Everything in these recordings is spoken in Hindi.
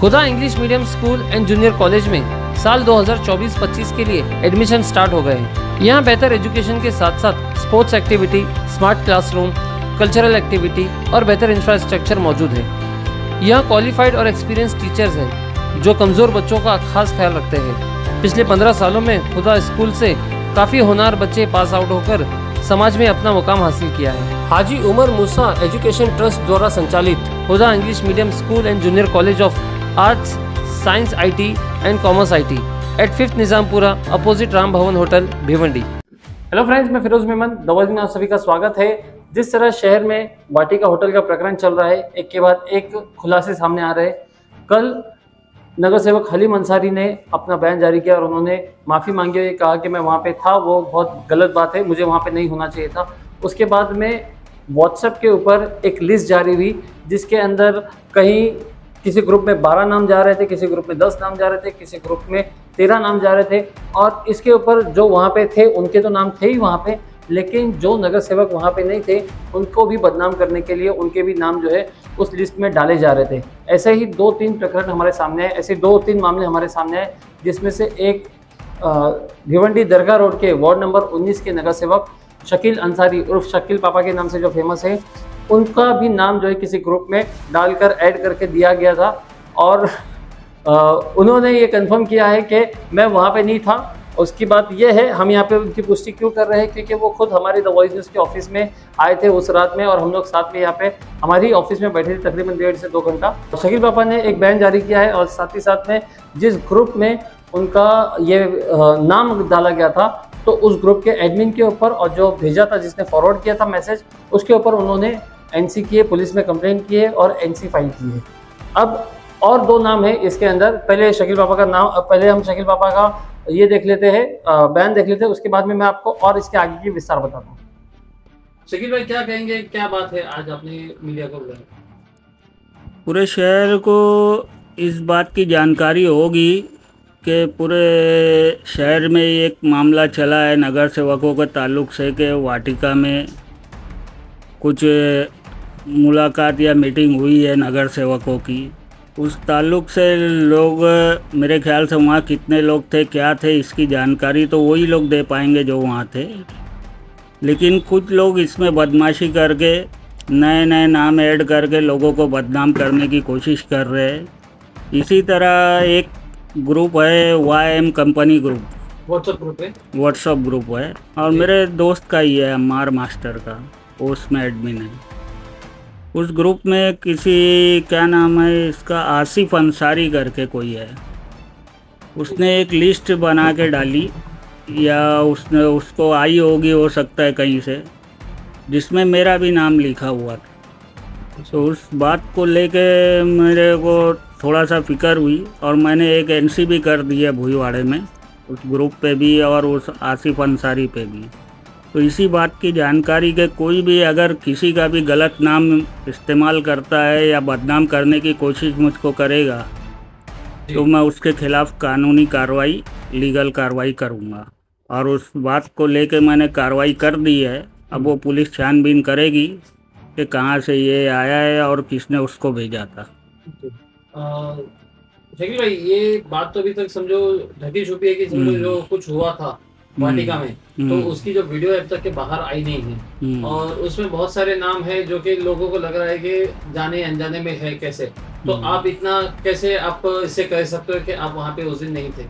Khuda English medium school and junior college में साल 2024-25 के लिए एडमिशन स्टार्ट हो गए हैं। यहाँ बेहतर एजुकेशन के साथ साथ sports activity, smart classroom, cultural activity और बेहतर इंफ्रास्ट्रक्चर मौजूद है। यहाँ क्वालिफाइड और एक्सपीरियंस टीचर्स हैं, जो कमज़ोर बच्चों का खास ख्याल रखते हैं। पिछले 15 सालों में खुदा स्कूल से काफ़ी होनार बच्चे पास आउट होकर समाज में अपना मुकाम हासिल किया है। हाजी उमर मूसा एजुकेशन ट्रस्ट द्वारा संचालित Khuda English medium school and junior college of arts, science, IT and commerce IT. At fifth Nizampura, opposite Ram Bhavan hotel, Bhiwandi. Hello friends मैं फिरोज मेमन, दवाई में आप सभी का स्वागत है। जिस तरह शहर में वाटिका होटल का प्रकरण चल रहा है, एक के बाद एक खुलासे सामने आ रहे हैं। कल नगर सेवक हलीम अंसारी ने अपना बयान जारी किया और उन्होंने माफ़ी मांगी और ये कहा कि मैं वहाँ पे था, वो बहुत गलत बात है, मुझे वहाँ पे नहीं होना चाहिए था। उसके बाद में व्हाट्सएप के ऊपर एक लिस्ट जारी हुई, जिसके अंदर कहीं किसी ग्रुप में 12 नाम जा रहे थे, किसी ग्रुप में 10 नाम जा रहे थे, किसी ग्रुप में 13 नाम जा रहे थे और इसके ऊपर जो वहाँ पे थे, उनके तो नाम थे ही वहाँ पे, लेकिन जो नगर सेवक वहाँ पे नहीं थे, उनको भी बदनाम करने के लिए उनके भी नाम जो है, उस लिस्ट में डाले जा रहे थे। ऐसे ही दो तीन प्रकरण हमारे सामने आए ऐसे दो तीन मामले हमारे सामने आए जिसमें से एक भिवंडी दरगाह रोड के वार्ड नंबर 19 के नगर सेवक शकील अंसारी उर्फ़ शकील पापा के नाम से जो फ़ेमस है उनका भी नाम जो है किसी ग्रुप में डालकर ऐड करके दिया गया था। और आ, उन्होंने ये कंफर्म किया है कि मैं वहाँ पे नहीं था। उसकी बात यह है हम यहाँ पे उनकी पुष्टि क्यों कर रहे हैं? क्योंकि वो खुद हमारे द वॉइस न्यूज़ के ऑफ़िस में आए थे उस रात में और हम लोग साथ में यहाँ पे हमारी ऑफ़िस में बैठे थे तकरीबन डेढ़ से दो घंटा। तो शकील पापा ने एक बैन जारी किया है और साथ ही साथ में जिस ग्रुप में उनका ये नाम डाला गया था तो उस ग्रुप के एडमिन के ऊपर और जो भेजा था जिसने फॉरवर्ड किया था मैसेज उसके ऊपर उन्होंने एनसी की है पुलिस में कंप्लेन की है और एनसी फ़ाइल की है अब और दो नाम है इसके अंदर। पहले शकील पापा का नाम पहले हम शकील पापा का ये देख लेते हैं बयान देख लेते हैं उसके बाद में मैं आपको और इसके आगे की विस्तार बताता हूँ। शकील भाई क्या कहेंगे क्या बात है आज आपने मीडिया को बुलाया? पूरे शहर को इस बात की जानकारी होगी कि पूरे शहर में एक मामला चला है नगर सेवकों के ताल्लुक से कि वाटिका में कुछ मुलाकात या मीटिंग हुई है नगर सेवकों की। उस ताल्लुक से लोग मेरे ख्याल से वहाँ कितने लोग थे क्या थे इसकी जानकारी तो वही लोग दे पाएँगे जो वहाँ थे। लेकिन कुछ लोग इसमें बदमाशी करके नए नए नाम ऐड करके लोगों को बदनाम करने की कोशिश कर रहे हैं। इसी तरह एक ग्रुप है Y M company group. WhatsApp group है? व्हाट्सअप ग्रुप है। और मेरे दोस्त का ही है अमार मास्टर का। उसमें एडमिन है। उस ग्रुप में किसी, क्या नाम है इसका, आसिफ अंसारी करके कोई है। उसने एक लिस्ट बना के डाली, या उसने, उसको आई होगी, हो सकता है कहीं से, जिसमें मेरा भी नाम लिखा हुआ था। तो उस बात को लेके मेरे को थोड़ा सा फ़िक्र हुई, और मैंने एक एनसी भी कर दी है भूईवाड़े में, उस ग्रुप पे भी और उस आसिफ अंसारी पे भी। तो इसी बात की जानकारी के कोई भी अगर किसी का भी गलत नाम इस्तेमाल करता है या बदनाम करने की कोशिश मुझको करेगा तो मैं उसके खिलाफ़ कानूनी कार्रवाई लीगल कार्रवाई करूँगा। और उस बात को लेकर मैंने कार्रवाई कर दी है। अब वो पुलिस छानबीन करेगी कि कहाँ से ये आया है और किसने उसको भेजा था। शकील भाई ये बात तो अभी तक समझो ढकी छुपी है कि समझो हम्म। जो कुछ हुआ था वाटिका हम्म। में तो हम्म। उसकी जो वीडियो अब तक के बाहर आई नहीं है। हम्म। और उसमें बहुत सारे नाम है जो कि लोगों को लग रहा है कि जाने अनजाने में है कैसे। तो आप इतना कैसे आप इससे कह सकते हो कि आप वहाँ पे उस दिन नहीं थे?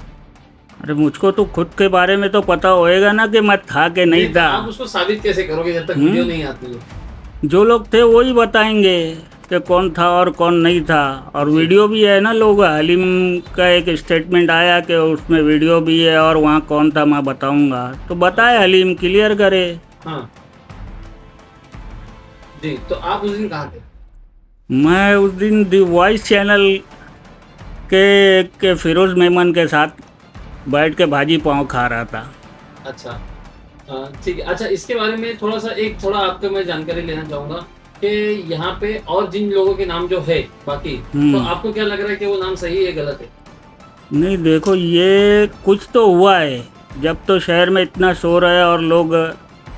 अरे मुझको तो खुद के बारे में तो पता होएगा ना कि मैं था कि नहीं था। आप उसको साबित कैसे करोगे जब तक वीडियो नहीं आती है? जो लोग थे वो ही बताएँगे। कि कौन था और कौन नहीं था। और वीडियो भी है ना लोग हलीम का एक स्टेटमेंट आया कि उसमें वीडियो भी है और वहाँ कौन था मैं बताऊँगा। तो बताए हलीम क्लियर करे। हाँ। जी तो आप उस दिन कहाँ थे? मैं उस दिन दी वॉइस चैनल के के फिरोज मेमन के साथ बैठ के भाजी पाँव खा रहा था। अच्छा। ठीक है। अच्छा इसके बारे में थोड़ा सा एक थोड़ा आपको मैं जानकारी लेना चाहूँगा। कि यहाँ पे और जिन लोगों के नाम जो है बाकी हम्म। तो आपको क्या लग रहा है कि वो नाम सही है गलत है? नहीं देखो ये कुछ तो हुआ है। जब तो शहर में इतना शोर है और लोग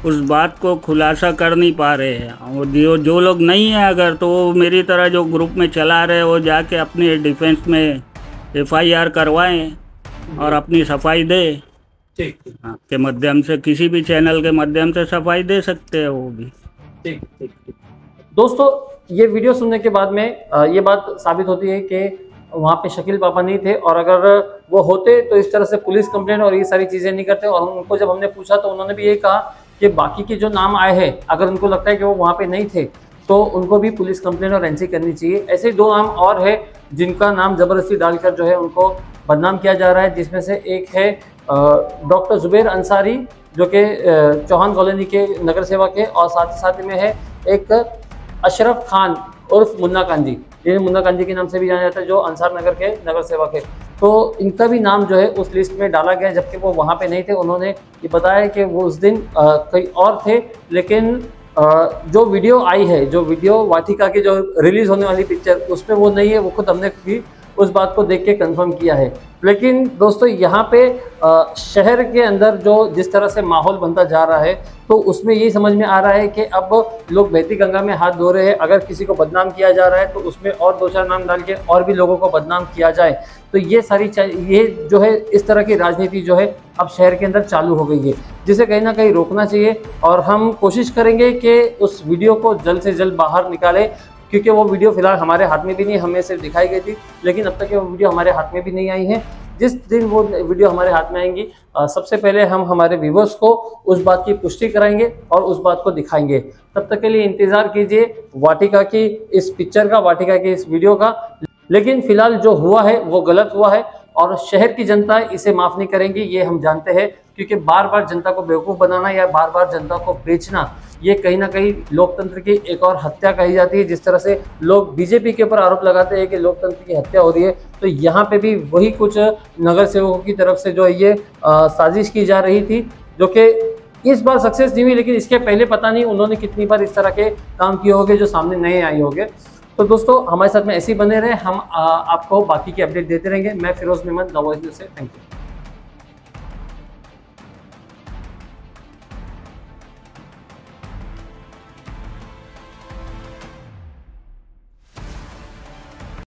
उस बात को खुलासा कर नहीं पा रहे हैं। और जो जो लोग नहीं है अगर तो वो मेरी तरह जो ग्रुप में चला रहे वो जाके अपने डिफेंस में एफआईआर करवाएँ और अपनी सफ़ाई दे। हाँ, के माध्यम से किसी भी चैनल के माध्यम से सफ़ाई दे सकते हैं वो भी। ठीक ठीक ठीक। दोस्तों, ये वीडियो सुनने के बाद में ये बात साबित होती है कि वहाँ पे शकील पापा नहीं थे और अगर वो होते तो इस तरह से पुलिस कंप्लेंट और ये सारी चीज़ें नहीं करते और उनको जब हमने पूछा तो उन्होंने भी ये कहा कि बाकी के जो नाम आए हैं, अगर उनको लगता है कि वो वहाँ पे नहीं थे तो उनको भी पुलिस कंप्लेंट और एनसी करनी चाहिए। ऐसे दो नाम और है जिनका नाम ज़बरदस्ती डालकर जो है उनको बदनाम किया जा रहा है, जिसमें से एक है डॉक्टर जुबेर अंसारी, जो कि चौहान कॉलोनी के नगर सेवा के और साथ ही साथ में है एक अशरफ खान उर्फ़ मुन्ना कांजी जिन्हें मुन्ना कांजी के नाम से भी जाना जाता है जो अंसार नगर के नगर सेवक है। तो इनका भी नाम जो है उस लिस्ट में डाला गया जबकि वो वहाँ पे नहीं थे। उन्होंने ये बताया कि वो उस दिन कई और थे लेकिन आ, जो वीडियो आई है जो वीडियो वाटिका के जो रिलीज़ होने वाली पिक्चर उस पर वो नहीं है वो खुद हमने भी उस बात को देख के कंफर्म किया है। लेकिन दोस्तों, यहाँ पे शहर के अंदर जो जिस तरह से माहौल बनता जा रहा है तो उसमें ये समझ में आ रहा है कि अब लोग बहती गंगा में हाथ धो रहे हैं। अगर किसी को बदनाम किया जा रहा है तो उसमें और दो चार नाम डाल के और भी लोगों को बदनाम किया जाए। तो ये सारी ये जो है, इस तरह की राजनीति जो है, अब शहर के अंदर चालू हो गई है। जिसे कहीं ना कहीं रोकना चाहिए और हम कोशिश करेंगे कि उस वीडियो को जल्द से जल्द बाहर निकालें। क्योंकि वो वीडियो फ़िलहाल हमारे हाथ में भी नहीं हमें सिर्फ़ दिखाई गई थी लेकिन अब तक वो वीडियो हमारे हाथ में भी नहीं आई है। जिस दिन वो वीडियो हमारे हाथ में आएँगी अ, सबसे पहले हम हमारे व्यूवर्स को उस बात की पुष्टि कराएँगे और उस बात को दिखाएँगे। तब तक के लिए इंतज़ार कीजिए वाटिका की इस पिक्चर का वाटिका की इस वीडियो का। लेकिन फ़िलहाल जो हुआ है वो गलत हुआ है और शहर की जनता इसे माफ़ नहीं करेंगी ये हम जानते हैं। क्योंकि बार बार जनता को बेवकूफ़ बनाना या बार बार जनता को बेचना ये कहीं ना कहीं लोकतंत्र की एक और हत्या कही जाती है। जिस तरह से लोग बीजेपी के ऊपर आरोप लगाते हैं कि लोकतंत्र की हत्या हो रही है तो यहाँ पे भी वही कुछ नगर सेवकों की तरफ़ से जो है ये साजिश की जा रही थी जो कि इस बार सक्सेस नहीं हुई लेकिन इसके पहले पता नहीं उन्होंने कितनी बार इस तरह के काम किए होंगे जो सामने नए आए होंगे। तो दोस्तों हमारे साथ में ऐसे ही बने रहे हम अ, आपको बाकी की अपडेट देते रहेंगे। मैं फिरोज मेमन द वॉइस से थैंक यू।